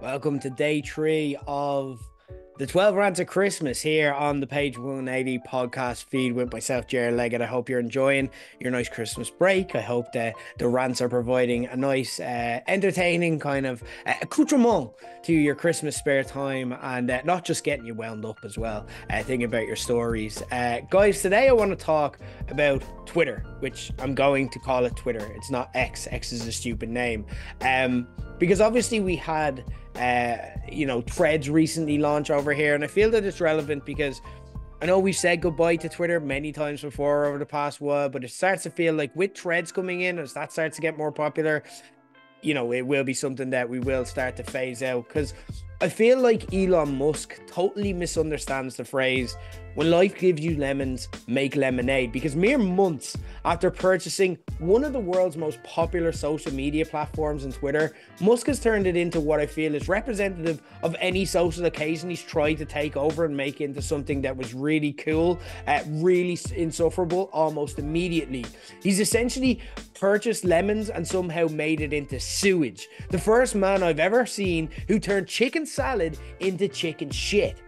Welcome to day three of the 12 Rants of Christmas here on the Page 180 podcast feed with myself, Jared Leggett. I hope you're enjoying your nice Christmas break. I hope that the rants are providing a nice, uh, entertaining kind of uh, accoutrement to your Christmas spare time and uh, not just getting you wound up as well, uh, thinking about your stories. Uh, guys, today I want to talk about Twitter, which I'm going to call it Twitter. It's not X, X is a stupid name. Um, because obviously we had uh, you know, threads recently launched over here. And I feel that it's relevant because I know we've said goodbye to Twitter many times before over the past while, but it starts to feel like with threads coming in, as that starts to get more popular, you know, it will be something that we will start to phase out because I feel like Elon Musk totally misunderstands the phrase when life gives you lemons, make lemonade. Because mere months after purchasing one of the world's most popular social media platforms and Twitter, Musk has turned it into what I feel is representative of any social occasion he's tried to take over and make into something that was really cool, uh, really insufferable almost immediately. He's essentially purchased lemons and somehow made it into sewage. The first man I've ever seen who turned chicken salad into chicken shit.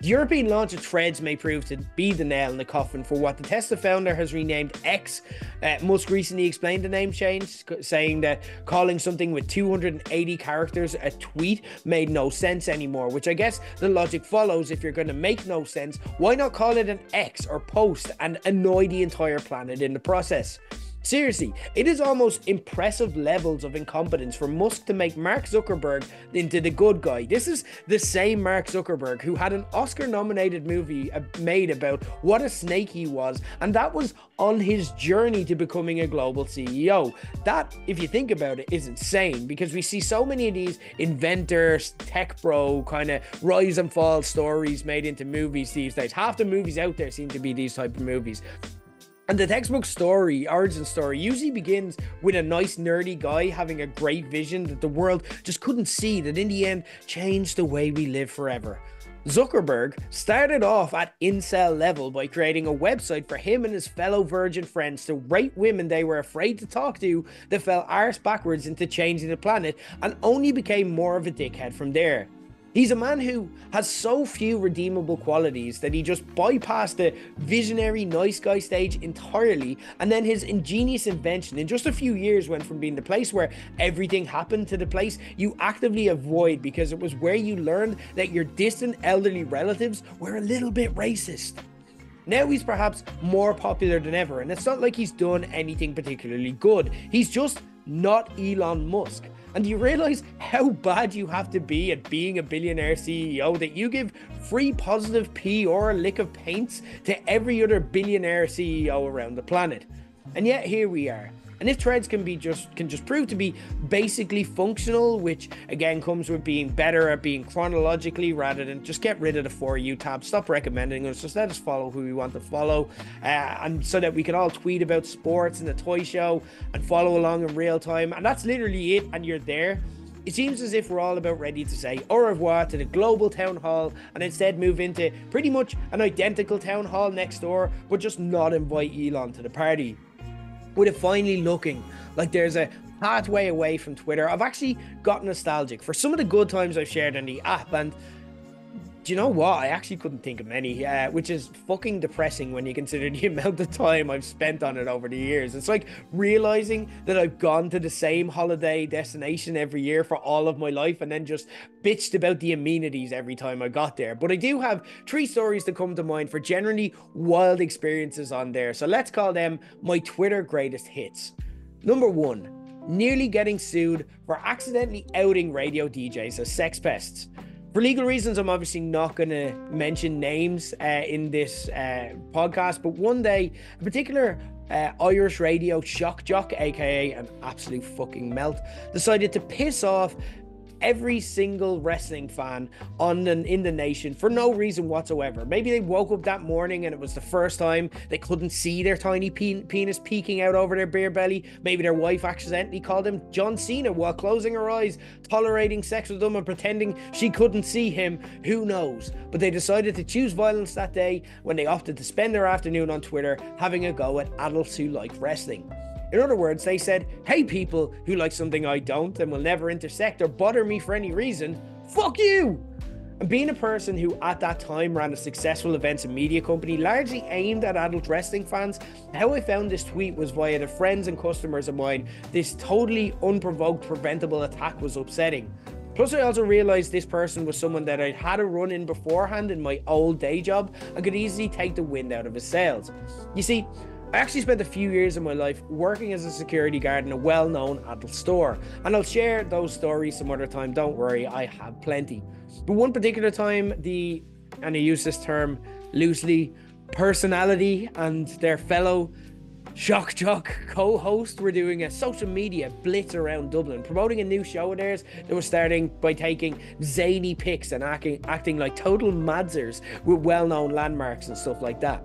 The European launch of Threads may prove to be the nail in the coffin for what the Tesla founder has renamed X. Uh, Musk recently explained the name change, saying that calling something with 280 characters a tweet made no sense anymore, which I guess the logic follows if you're going to make no sense, why not call it an X or post and annoy the entire planet in the process? Seriously, it is almost impressive levels of incompetence for Musk to make Mark Zuckerberg into the good guy. This is the same Mark Zuckerberg who had an Oscar nominated movie uh, made about what a snake he was, and that was on his journey to becoming a global CEO. That, if you think about it, is insane because we see so many of these inventors, tech bro kind of rise and fall stories made into movies these days. Half the movies out there seem to be these type of movies. And the textbook story, origin story, usually begins with a nice nerdy guy having a great vision that the world just couldn't see, that in the end changed the way we live forever. Zuckerberg started off at incel level by creating a website for him and his fellow virgin friends to rate women they were afraid to talk to that fell arse backwards into changing the planet and only became more of a dickhead from there. He's a man who has so few redeemable qualities that he just bypassed the visionary nice guy stage entirely, and then his ingenious invention in just a few years went from being the place where everything happened to the place you actively avoid because it was where you learned that your distant elderly relatives were a little bit racist. Now he's perhaps more popular than ever, and it's not like he's done anything particularly good. He's just not Elon Musk. And you realize how bad you have to be at being a billionaire CEO that you give free positive P or a lick of paints to every other billionaire CEO around the planet? And yet here we are. And if threads can be just can just prove to be basically functional, which again comes with being better at being chronologically rather than just get rid of the for you tab, stop recommending us, just let us follow who we want to follow, uh, and so that we can all tweet about sports and the toy show and follow along in real time. And that's literally it, and you're there. It seems as if we're all about ready to say au revoir to the global town hall and instead move into pretty much an identical town hall next door, but just not invite Elon to the party with it finally looking like there's a pathway away from Twitter. I've actually got nostalgic for some of the good times I've shared on the app, and do you know what? I actually couldn't think of many, uh, which is fucking depressing when you consider the amount of time I've spent on it over the years. It's like realizing that I've gone to the same holiday destination every year for all of my life and then just bitched about the amenities every time I got there. But I do have three stories that come to mind for generally wild experiences on there. So let's call them my Twitter greatest hits. Number one, nearly getting sued for accidentally outing radio DJs as sex pests. For legal reasons, I'm obviously not going to mention names uh, in this uh, podcast, but one day, a particular uh, Irish radio shock jock, aka an absolute fucking melt, decided to piss off every single wrestling fan on the, in the nation for no reason whatsoever. Maybe they woke up that morning and it was the first time they couldn't see their tiny pe- penis peeking out over their beer belly. Maybe their wife accidentally called him John Cena while closing her eyes, tolerating sex with them and pretending she couldn't see him. Who knows? But they decided to choose violence that day when they opted to spend their afternoon on Twitter having a go at adults who like wrestling. In other words, they said, hey, people who like something I don't and will never intersect or bother me for any reason, fuck you! And being a person who at that time ran a successful events and media company largely aimed at adult wrestling fans, how I found this tweet was via the friends and customers of mine. This totally unprovoked, preventable attack was upsetting. Plus, I also realized this person was someone that I'd had a run in beforehand in my old day job and could easily take the wind out of his sails. You see, I actually spent a few years of my life working as a security guard in a well known adult store, and I'll share those stories some other time. Don't worry, I have plenty. But one particular time, the, and I use this term loosely, personality and their fellow Shock Jock co host were doing a social media blitz around Dublin, promoting a new show of theirs that was starting by taking zany pics and acting, acting like total madzers with well known landmarks and stuff like that.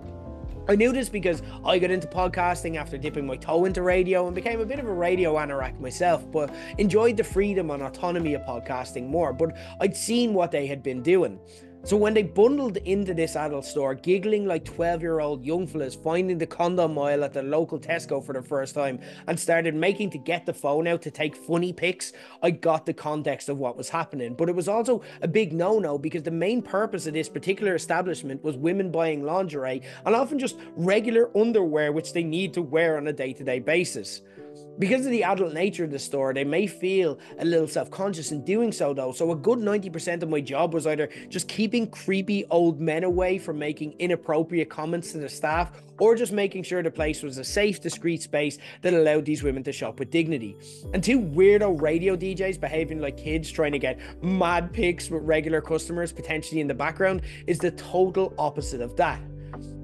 I knew this because I got into podcasting after dipping my toe into radio and became a bit of a radio anorak myself, but enjoyed the freedom and autonomy of podcasting more. But I'd seen what they had been doing. So when they bundled into this adult store, giggling like 12 year old young fellas finding the condom aisle at the local Tesco for the first time and started making to get the phone out to take funny pics, I got the context of what was happening. But it was also a big no no because the main purpose of this particular establishment was women buying lingerie and often just regular underwear which they need to wear on a day to day basis. Because of the adult nature of the store, they may feel a little self conscious in doing so, though. So, a good 90% of my job was either just keeping creepy old men away from making inappropriate comments to the staff, or just making sure the place was a safe, discreet space that allowed these women to shop with dignity. And two weirdo radio DJs behaving like kids trying to get mad pics with regular customers potentially in the background is the total opposite of that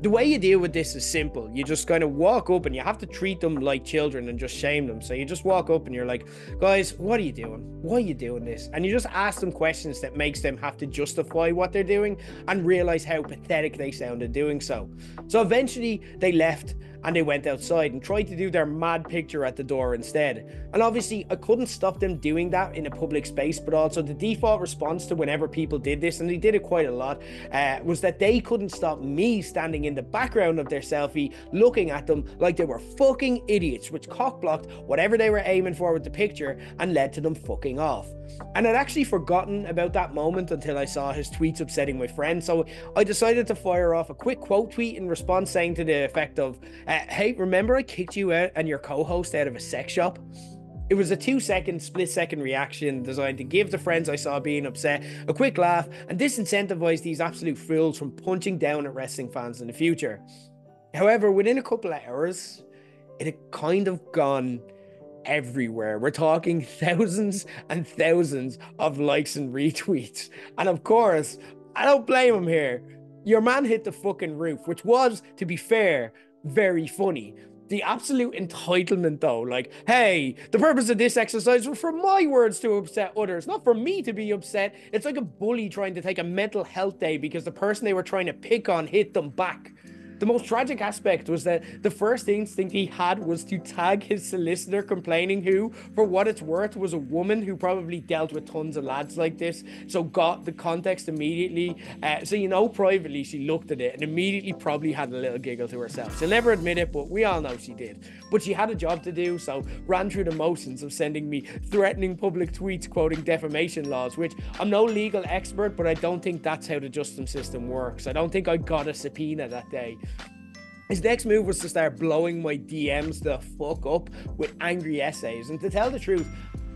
the way you deal with this is simple. You just kind of walk up and you have to treat them like children and just shame them. So you just walk up and you're like, guys, what are you doing? Why are you doing this? And you just ask them questions that makes them have to justify what they're doing and realize how pathetic they sound in doing so. So eventually they left and they went outside and tried to do their mad picture at the door instead. And obviously, I couldn't stop them doing that in a public space, but also the default response to whenever people did this, and they did it quite a lot, uh, was that they couldn't stop me standing in the background of their selfie looking at them like they were fucking idiots, which cockblocked whatever they were aiming for with the picture and led to them fucking off. And I'd actually forgotten about that moment until I saw his tweets upsetting my friend. So I decided to fire off a quick quote tweet in response saying to the effect of, uh, Hey, remember I kicked you out and your co host out of a sex shop? It was a two second, split second reaction designed to give the friends I saw being upset a quick laugh and disincentivize these absolute fools from punching down at wrestling fans in the future. However, within a couple of hours, it had kind of gone everywhere. We're talking thousands and thousands of likes and retweets. And of course, I don't blame him here. Your man hit the fucking roof, which was, to be fair, very funny. The absolute entitlement, though, like, hey, the purpose of this exercise was for my words to upset others, not for me to be upset. It's like a bully trying to take a mental health day because the person they were trying to pick on hit them back. The most tragic aspect was that the first instinct he had was to tag his solicitor complaining, who, for what it's worth, was a woman who probably dealt with tons of lads like this. So got the context immediately. Uh, so, you know, privately, she looked at it and immediately probably had a little giggle to herself. She'll never admit it, but we all know she did. But she had a job to do, so ran through the motions of sending me threatening public tweets quoting defamation laws, which I'm no legal expert, but I don't think that's how the justice system works. I don't think I got a subpoena that day. His next move was to start blowing my DMs the fuck up with angry essays. And to tell the truth,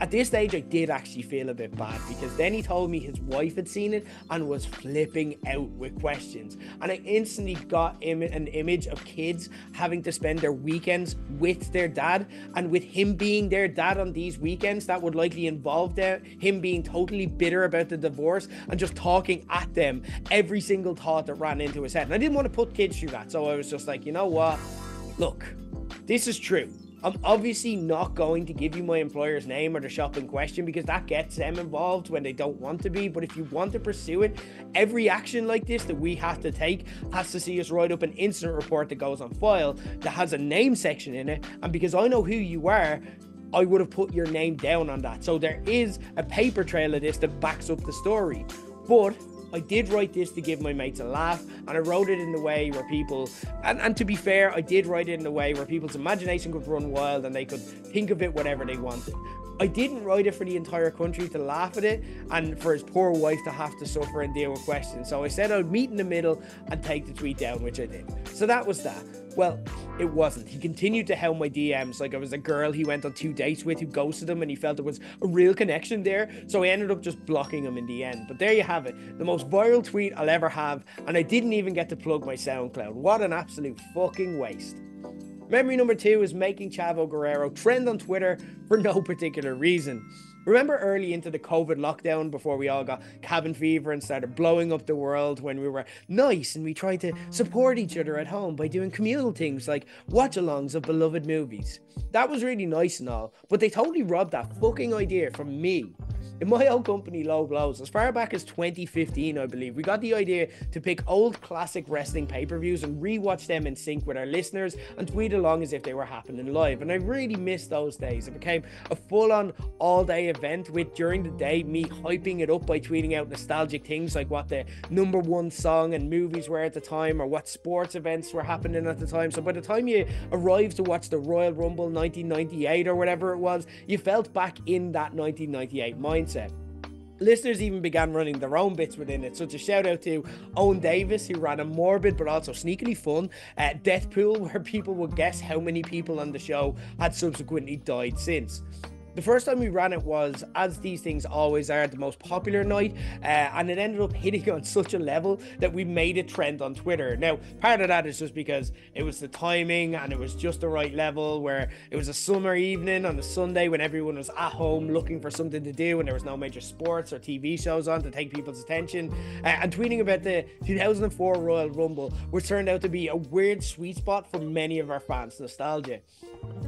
at this stage, I did actually feel a bit bad because then he told me his wife had seen it and was flipping out with questions. And I instantly got an image of kids having to spend their weekends with their dad. And with him being their dad on these weekends, that would likely involve them, him being totally bitter about the divorce and just talking at them every single thought that ran into his head. And I didn't want to put kids through that. So I was just like, you know what? Look, this is true. I'm obviously not going to give you my employer's name or the shop in question because that gets them involved when they don't want to be. But if you want to pursue it, every action like this that we have to take has to see us write up an incident report that goes on file that has a name section in it. And because I know who you are, I would have put your name down on that. So there is a paper trail of this that backs up the story. But I did write this to give my mates a laugh, and I wrote it in the way where people, and, and to be fair, I did write it in the way where people's imagination could run wild and they could think of it whatever they wanted. I didn't write it for the entire country to laugh at it and for his poor wife to have to suffer and deal with questions. So I said I'd meet in the middle and take the tweet down, which I did. So that was that. Well, it wasn't. He continued to hound my DMs like I was a girl he went on two dates with who ghosted him and he felt there was a real connection there. So I ended up just blocking him in the end. But there you have it. The most viral tweet I'll ever have. And I didn't even get to plug my SoundCloud. What an absolute fucking waste. Memory number two is making Chavo Guerrero trend on Twitter for no particular reason. Remember early into the COVID lockdown before we all got cabin fever and started blowing up the world when we were nice and we tried to support each other at home by doing communal things like watch alongs of beloved movies. That was really nice and all, but they totally robbed that fucking idea from me in my old company, Low Blows, as far back as 2015, I believe, we got the idea to pick old classic wrestling pay per views and rewatch them in sync with our listeners and tweet along as if they were happening live. And I really missed those days. It became a full on all day event with during the day me hyping it up by tweeting out nostalgic things like what the number one song and movies were at the time or what sports events were happening at the time. So by the time you arrived to watch the Royal Rumble 1998 or whatever it was, you felt back in that 1998 mindset. Listeners even began running their own bits within it, such as shout out to Owen Davis, who ran a morbid but also sneakily fun uh, death pool where people would guess how many people on the show had subsequently died since. The first time we ran it was, as these things always are, the most popular night, uh, and it ended up hitting on such a level that we made a trend on Twitter. Now, part of that is just because it was the timing and it was just the right level where it was a summer evening on a Sunday when everyone was at home looking for something to do and there was no major sports or TV shows on to take people's attention. Uh, and tweeting about the 2004 Royal Rumble, which turned out to be a weird sweet spot for many of our fans' nostalgia.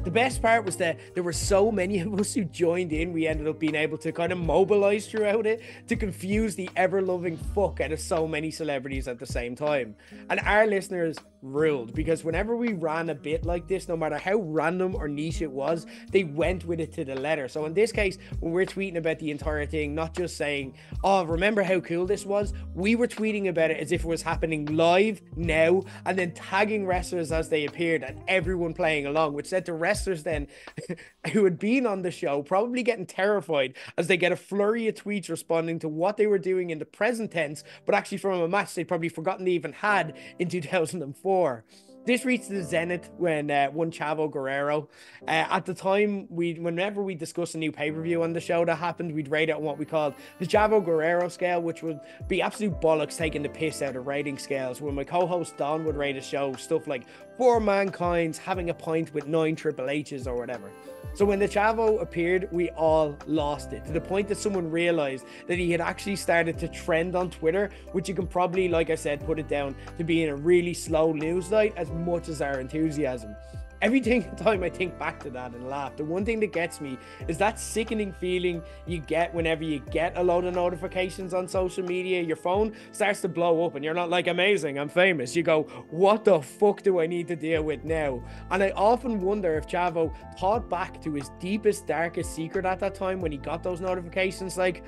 The best part was that there were so many of us who joined in, we ended up being able to kind of mobilize throughout it to confuse the ever loving fuck out of so many celebrities at the same time. And our listeners ruled because whenever we ran a bit like this, no matter how random or niche it was, they went with it to the letter. So in this case, when we're tweeting about the entire thing, not just saying, oh, remember how cool this was, we were tweeting about it as if it was happening live now and then tagging wrestlers as they appeared and everyone playing along, which said to wrestlers then who had been on the show probably getting terrified as they get a flurry of tweets responding to what they were doing in the present tense, but actually from a match they'd probably forgotten they even had in 2004 this reached the zenith when uh, one Chavo Guerrero. Uh, at the time, we whenever we discuss a new pay per view on the show that happened, we'd rate it on what we called the Chavo Guerrero scale, which would be absolute bollocks taking the piss out of rating scales. When my co-host Don would rate a show, stuff like Four Mankind's having a pint with nine Triple H's or whatever. So when the Chavo appeared, we all lost it to the point that someone realized that he had actually started to trend on Twitter, which you can probably, like I said, put it down to being a really slow news night as much as our enthusiasm every single time I think back to that and laugh, the one thing that gets me is that sickening feeling you get whenever you get a load of notifications on social media. Your phone starts to blow up and you're not like amazing, I'm famous. You go, what the fuck do I need to deal with now? And I often wonder if Chavo thought back to his deepest, darkest secret at that time when he got those notifications like,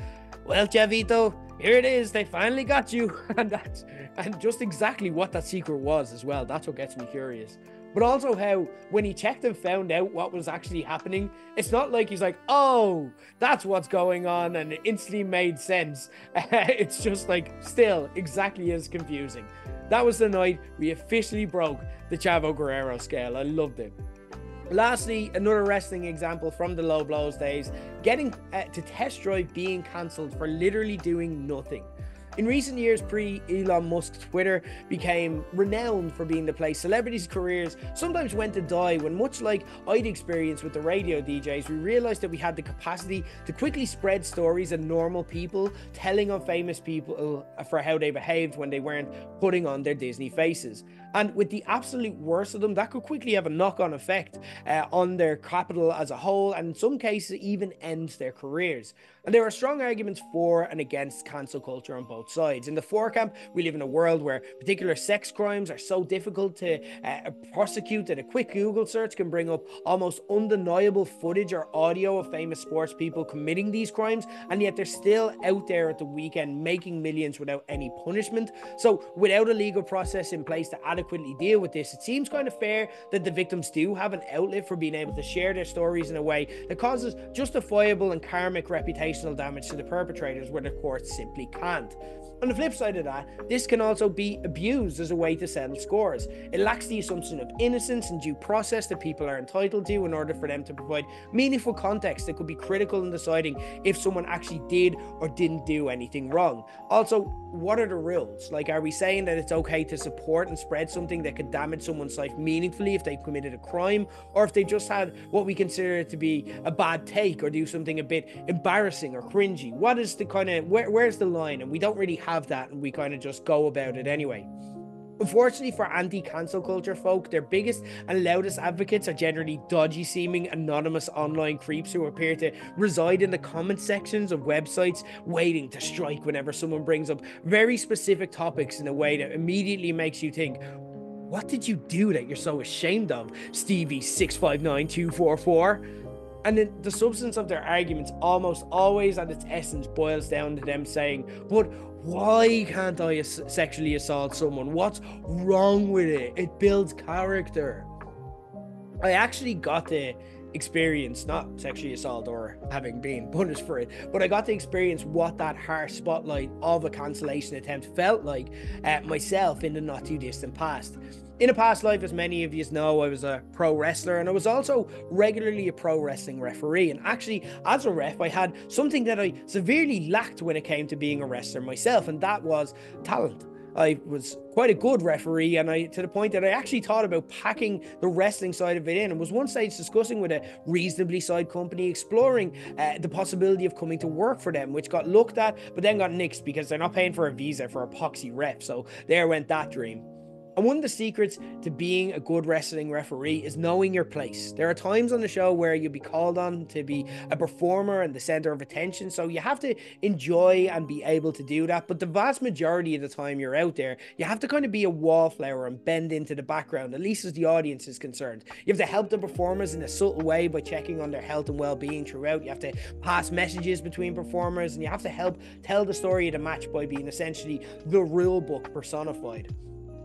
well, Chavito, here it is. They finally got you. And that's and just exactly what that secret was as well. That's what gets me curious but also how when he checked and found out what was actually happening, it's not like he's like, oh, that's what's going on, and it instantly made sense. it's just like still exactly as confusing. That was the night we officially broke the Chavo Guerrero scale. I loved it. Lastly, another wrestling example from the low blows days getting uh, to test drive being cancelled for literally doing nothing. In recent years, pre Elon Musk, Twitter became renowned for being the place celebrities' careers sometimes went to die when, much like I'd experienced with the radio DJs, we realized that we had the capacity to quickly spread stories of normal people telling of famous people uh, for how they behaved when they weren't putting on their Disney faces. And with the absolute worst of them, that could quickly have a knock on effect uh, on their capital as a whole, and in some cases, even end their careers. And there are strong arguments for and against cancel culture on both sides. In the forecamp, we live in a world where particular sex crimes are so difficult to uh, prosecute that a quick Google search can bring up almost undeniable footage or audio of famous sports people committing these crimes, and yet they're still out there at the weekend making millions without any punishment. So, without a legal process in place to adequately deal with this, it seems kind of fair that the victims do have an outlet for being able to share their stories in a way that causes justifiable and karmic reputational damage to the perpetrators where the courts simply can't. On the flip side of that, this can also be abused as a way to settle scores. It lacks the assumption of innocence and due process that people are entitled to in order for them to provide meaningful context that could be critical in deciding if someone actually did or didn't do anything wrong. Also, what are the rules? Like, are we saying that it's okay to support and spread something that could damage someone's life meaningfully if they committed a crime, or if they just had what we consider to be a bad take or do something a bit embarrassing or cringy? What is the kind of where, where's the line? And we don't really have that and we kind of just go about it anyway. Unfortunately for anti cancel culture folk, their biggest and loudest advocates are generally dodgy seeming anonymous online creeps who appear to reside in the comment sections of websites, waiting to strike whenever someone brings up very specific topics in a way that immediately makes you think, what did you do that you're so ashamed of, Stevie659244? And then the substance of their arguments almost always at its essence boils down to them saying, but why can't I sexually assault someone? What's wrong with it? It builds character. I actually got the experience not sexually assault or having been punished for it, but I got to experience what that harsh spotlight of a cancellation attempt felt like uh, myself in the not too distant past. In a past life, as many of you know, I was a pro wrestler and I was also regularly a pro wrestling referee. And actually, as a ref, I had something that I severely lacked when it came to being a wrestler myself, and that was talent. I was quite a good referee, and I to the point that I actually thought about packing the wrestling side of it in, and was one stage discussing with a reasonably sized company, exploring uh, the possibility of coming to work for them, which got looked at, but then got nixed because they're not paying for a visa for a poxy rep. So there went that dream. And one of the secrets to being a good wrestling referee is knowing your place. There are times on the show where you'll be called on to be a performer and the center of attention. So you have to enjoy and be able to do that. But the vast majority of the time you're out there, you have to kind of be a wallflower and bend into the background, at least as the audience is concerned. You have to help the performers in a subtle way by checking on their health and well being throughout. You have to pass messages between performers and you have to help tell the story of the match by being essentially the rule book personified.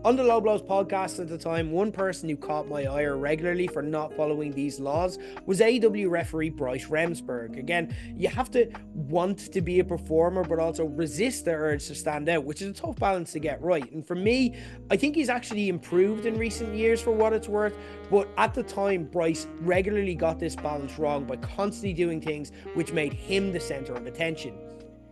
On the Low Blows podcast at the time, one person who caught my ire regularly for not following these laws was AEW referee Bryce Remsburg. Again, you have to want to be a performer, but also resist the urge to stand out, which is a tough balance to get right. And for me, I think he's actually improved in recent years for what it's worth. But at the time, Bryce regularly got this balance wrong by constantly doing things which made him the center of attention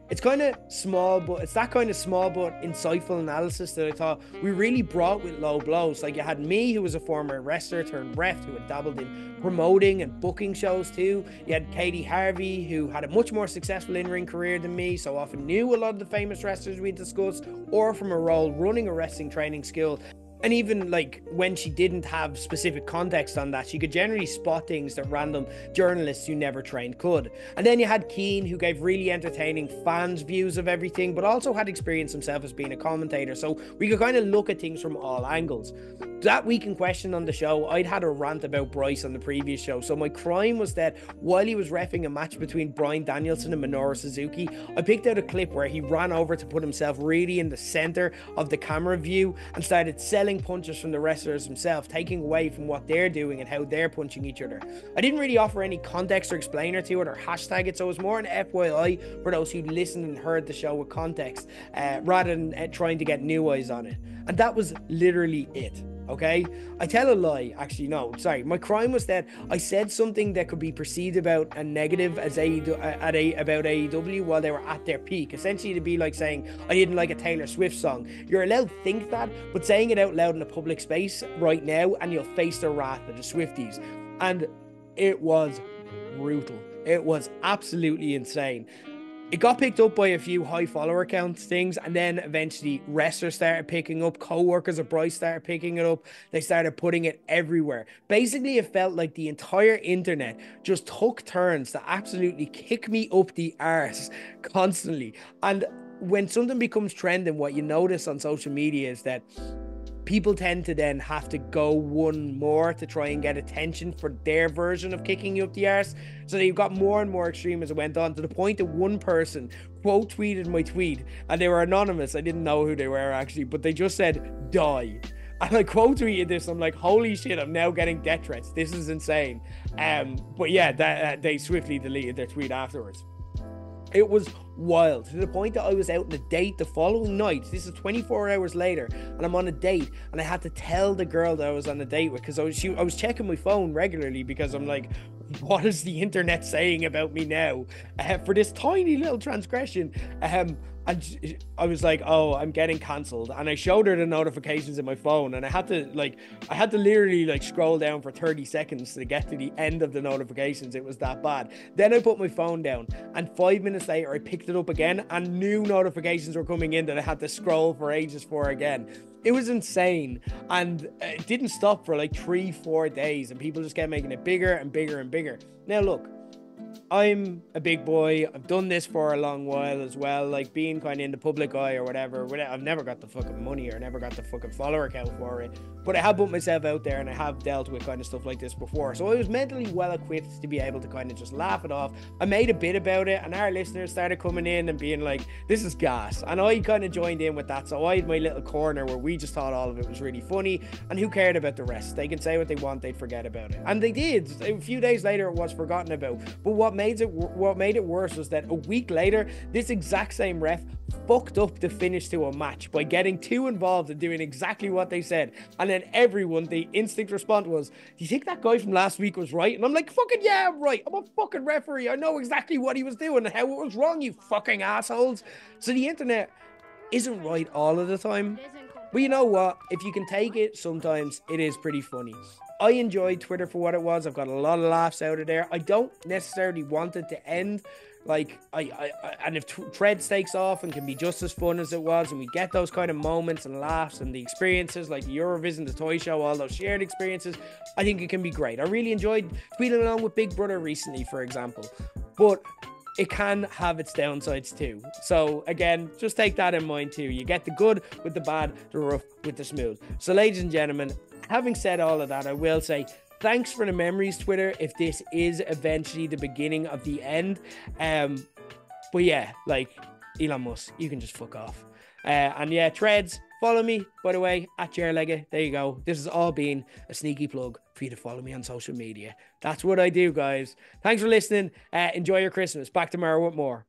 it's kind of small, but it's that kind of small but insightful analysis that I thought we really brought with low blows. Like you had me, who was a former wrestler turned ref, who had dabbled in promoting and booking shows too. You had Katey Harvey, who had a much more successful in-ring career than me, so often knew a lot of the famous wrestlers we discussed, or from a role running a wrestling training school and even like when she didn't have specific context on that, she could generally spot things that random journalists who never trained could. And then you had Keen, who gave really entertaining fans' views of everything, but also had experience himself as being a commentator. So we could kind of look at things from all angles. That week in question on the show, I'd had a rant about Bryce on the previous show. So my crime was that while he was refing a match between Bryan Danielson and Minoru Suzuki, I picked out a clip where he ran over to put himself really in the center of the camera view and started selling punches from the wrestlers themselves, taking away from what they're doing and how they're punching each other. I didn't really offer any context or explainer to it or hashtag it, so it was more an FYI for those who listened and heard the show with context uh, rather than uh, trying to get new eyes on it. And that was literally it. Okay, I tell a lie. Actually, no, sorry. My crime was that I said something that could be perceived about a negative as a uh, at a about AEW while they were at their peak. Essentially, to be like saying I didn't like a Taylor Swift song. You're allowed to think that, but saying it out loud in a public space right now, and you'll face the wrath of the Swifties. And it was brutal. It was absolutely insane it got picked up by a few high follower count things, and then eventually wrestlers started picking up, co-workers of Bryce started picking it up. They started putting it everywhere. Basically, it felt like the entire internet just took turns to absolutely kick me up the arse constantly. And when something becomes trending, what you notice on social media is that people tend to then have to go one more to try and get attention for their version of kicking you up the arse. So they got more and more extreme as it went on to the point that one person quote tweeted my tweet and they were anonymous. I didn't know who they were actually, but they just said die. And I quote tweeted this. I'm like, holy shit, I'm now getting death threats. This is insane. Um, but yeah, that, uh, they swiftly deleted their tweet afterwards. It was wild to the point that I was out on a date the following night. This is 24 hours later, and I'm on a date, and I had to tell the girl that I was on a date with because I was she, I was checking my phone regularly because I'm like, what is the internet saying about me now uh, for this tiny little transgression? Um, and I was like, "Oh, I'm getting cancelled," and I showed her the notifications in my phone, and I had to like, I had to literally like scroll down for 30 seconds to get to the end of the notifications. It was that bad. Then I put my phone down, and five minutes later, I picked it up again, and new notifications were coming in that I had to scroll for ages for again. It was insane, and uh, it didn't stop for like three, four days, and people just kept making it bigger and bigger and bigger. Now look I'm a big boy. I've done this for a long while as well, like being kind of in the public eye or whatever. I've never got the fucking money or never got the fucking follower count for it, but I have put myself out there and I have dealt with kind of stuff like this before. So I was mentally well equipped to be able to kind of just laugh it off. I made a bit about it, and our listeners started coming in and being like, "This is gas," and I kind of joined in with that. So I had my little corner where we just thought all of it was really funny, and who cared about the rest? They can say what they want, they'd forget about it, and they did. A few days later, it was forgotten about. But what made it what made it worse was that a week later, this exact same ref fucked up the finish to a match by getting too involved and doing exactly what they said. And then everyone, the instinct response was, Do you think that guy from last week was right? And I'm like, fucking yeah, I'm right. I'm a fucking referee. I know exactly what he was doing and how it was wrong, you fucking assholes. So the internet isn't right all of the time. But you know what? If you can take it, sometimes it is pretty funny. I enjoyed Twitter for what it was. I've got a lot of laughs out of there. I don't necessarily want it to end. Like I, I, I and if Threads takes off and can be just as fun as it was, and we get those kind of moments and laughs and the experiences like Eurovision, the toy show, all those shared experiences, I think it can be great. I really enjoyed tweeting along with Big Brother recently, for example, but it can have its downsides too. So again, just take that in mind too. You get the good with the bad, the rough with the smooth. So, ladies and gentlemen, having said all of that, I will say thanks for the memories, Twitter. If this is eventually the beginning of the end, um, but yeah, like Elon Musk, you can just fuck off. Uh, and yeah, Threads, follow me, by the way, at Ger_Leggett. There you go. This has all been a sneaky plug for you to follow me on social media. That's what I do, guys. Thanks for listening. Uh, enjoy your Christmas. Back tomorrow with more.